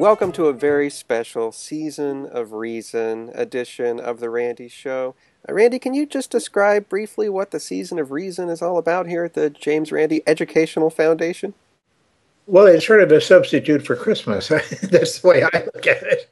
Welcome to a very special Season of Reason edition of The Randi Show. Uh, Randi, can you just describe briefly what the Season of Reason is all about here at the James Randi Educational Foundation? Well, it's sort of a substitute for Christmas. That's the way I look at it.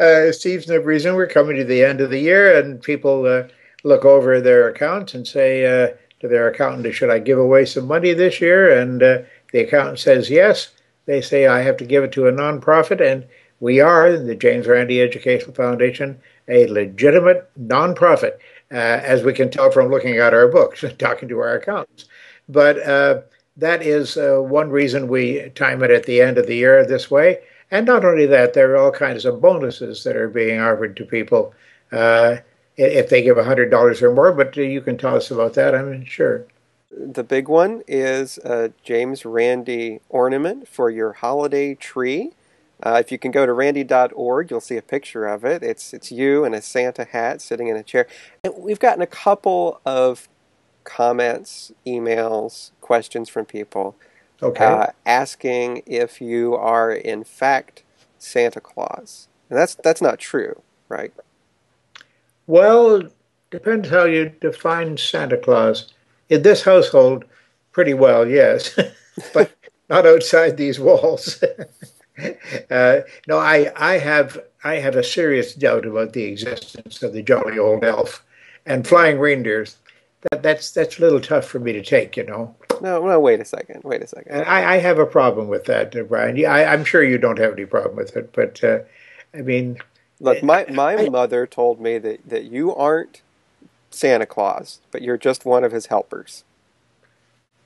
Uh, Season of Reason, we're coming to the end of the year, and people uh, look over their accounts and say uh, to their accountant, Should I give away some money this year? And uh, the accountant says yes they say I have to give it to a nonprofit, and we are, the James Randi Educational Foundation, a legitimate nonprofit, uh, as we can tell from looking at our books and talking to our accountants. But uh, that is uh, one reason we time it at the end of the year this way. And not only that, there are all kinds of bonuses that are being offered to people uh, if they give $100 or more. But you can tell us about that, I'm sure. The big one is a James Randi ornament for your holiday tree. Uh, if you can go to randi.org, you'll see a picture of it. It's it's you in a Santa hat sitting in a chair. And we've gotten a couple of comments, emails, questions from people okay. uh, asking if you are in fact Santa Claus. And that's that's not true, right? Well, depends how you define Santa Claus in this household, pretty well, yes, but not outside these walls. uh, no, I, I have I have a serious doubt about the existence of the jolly old elf and flying reindeers. That, that's that's a little tough for me to take, you know. No, no, wait a second, wait a second. And I, I have a problem with that, uh, Brian. I, I'm sure you don't have any problem with it, but uh, I mean, look, my my I, mother told me that that you aren't Santa Claus, but you're just one of his helpers.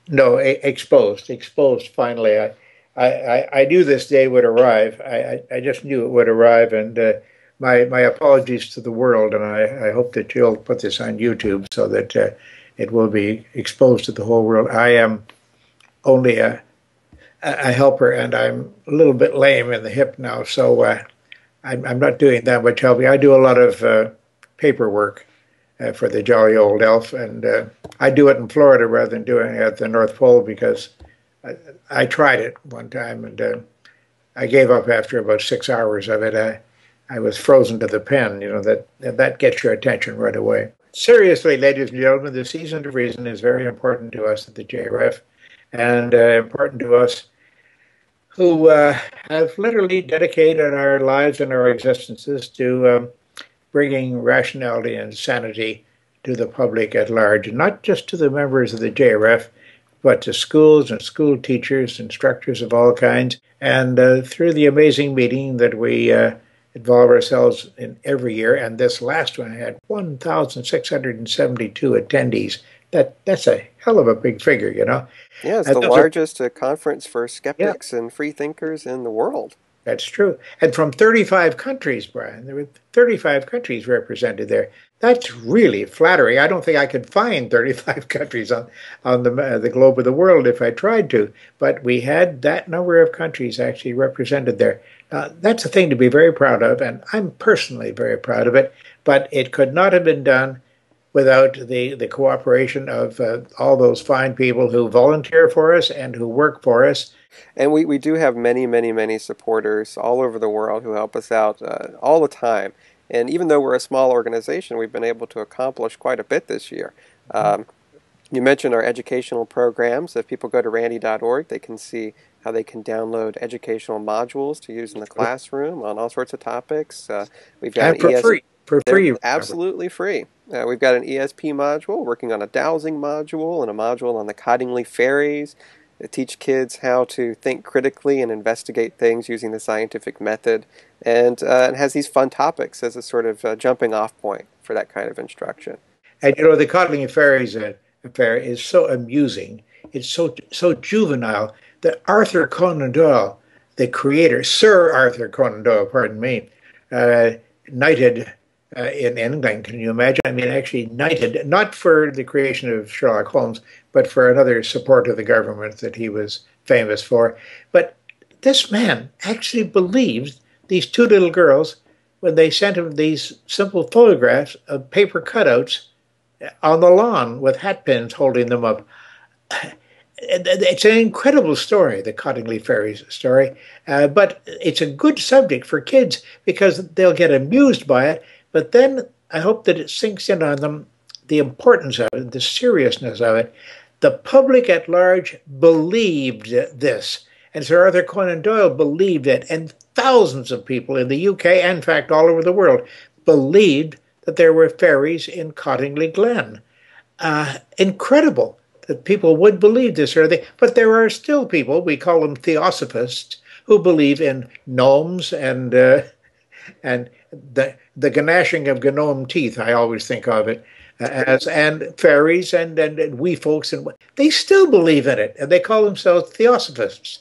No, exposed, exposed. Finally, I, I, I knew this day would arrive. I, I, just knew it would arrive, and uh, my my apologies to the world, and I, I hope that you'll put this on YouTube so that uh, it will be exposed to the whole world. I am only a a helper, and I'm a little bit lame in the hip now, so uh, I'm, I'm not doing that much helping. I do a lot of uh, paperwork uh, for the jolly old elf. And uh, I do it in Florida rather than doing it at the North Pole because I, I tried it one time and uh, I gave up after about six hours of it. I, I was frozen to the pen. You know that that gets your attention right away. Seriously, ladies and gentlemen, the season of reason is very important to us at the JREF, and uh, important to us who uh, have literally dedicated our lives and our existences to um, bringing rationality and sanity to the public at large, not just to the members of the JRF, but to schools and school teachers, instructors of all kinds, and uh, through the amazing meeting that we uh, involve ourselves in every year. And this last one had 1,672 attendees. That that's a hell of a big figure, you know. Yeah, it's and the largest are, uh, conference for skeptics yeah. and free thinkers in the world. That's true. And from 35 countries, Brian, there were 35 countries represented there. That's really flattering. I don't think I could find 35 countries on, on the, uh, the globe of the world if I tried to, but we had that number of countries actually represented there. Uh, that's a thing to be very proud of, and I'm personally very proud of it, but it could not have been done without the, the cooperation of uh, all those fine people who volunteer for us and who work for us and we, we do have many, many, many supporters all over the world who help us out uh, all the time. And even though we're a small organization, we've been able to accomplish quite a bit this year. Mm-hmm. Um, you mentioned our educational programs. If people go to randi.org, they can see how they can download educational modules to use in the classroom on all sorts of topics. Uh, we've got and for ES- free. For free. Absolutely free. Uh, we've got an ESP module working on a dowsing module and a module on the Cottingley fairies. Teach kids how to think critically and investigate things using the scientific method, and uh, it has these fun topics as a sort of uh, jumping off point for that kind of instruction. And you know, the Cottingley Fairies affair is so amusing. It's so so juvenile that Arthur Conan Doyle, the creator, Sir Arthur Conan Doyle, pardon me, uh, knighted uh, in England. Can you imagine? I mean, actually knighted, not for the creation of Sherlock Holmes, but for another support of the government that he was famous for. But this man actually believed these two little girls when they sent him these simple photographs of paper cutouts on the lawn with hat pins holding them up. it's an incredible story, the Cottingley Fairies story, uh, but it's a good subject for kids because they'll get amused by it. But then I hope that it sinks in on them the importance of it, the seriousness of it. The public at large believed this. And Sir Arthur Conan Doyle believed it, and thousands of people in the UK, and in fact all over the world, believed that there were fairies in Cottingley Glen. Uh, incredible that people would believe this or that, but there are still people, we call them theosophists, who believe in gnomes and uh, and the the gnashing of gnome teeth. I always think of it as and fairies and, and, and we folks and they still believe in it and they call themselves theosophists.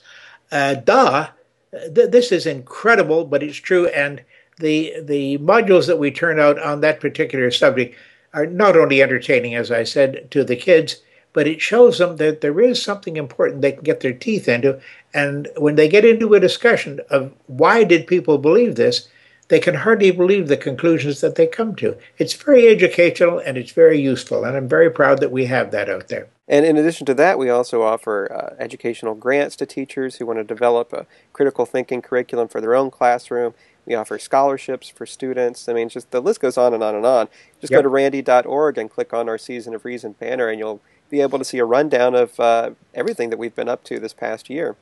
Uh, da, th- this is incredible, but it's true. And the the modules that we turn out on that particular subject are not only entertaining, as I said, to the kids, but it shows them that there is something important they can get their teeth into. And when they get into a discussion of why did people believe this, they can hardly believe the conclusions that they come to. It's very educational and it's very useful, and I'm very proud that we have that out there. And in addition to that, we also offer uh, educational grants to teachers who want to develop a critical thinking curriculum for their own classroom. We offer scholarships for students. I mean, just the list goes on and on and on. Just yep. go to randi.org and click on our Season of Reason banner, and you'll be able to see a rundown of uh, everything that we've been up to this past year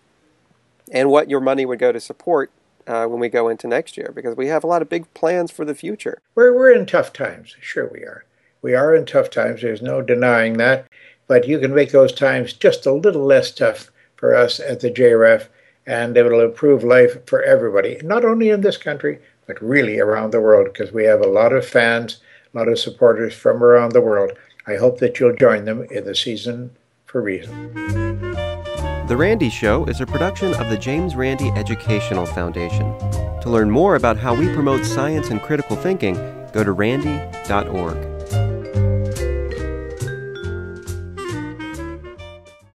and what your money would go to support uh, when we go into next year because we have a lot of big plans for the future. We're, we're in tough times. Sure, we are. We are in tough times. There's no denying that. But you can make those times just a little less tough for us at the JREF, and it will improve life for everybody, not only in this country, but really around the world because we have a lot of fans, a lot of supporters from around the world. I hope that you'll join them in the season for reason. The Randi Show is a production of the James Randi Educational Foundation. To learn more about how we promote science and critical thinking, go to randi.org.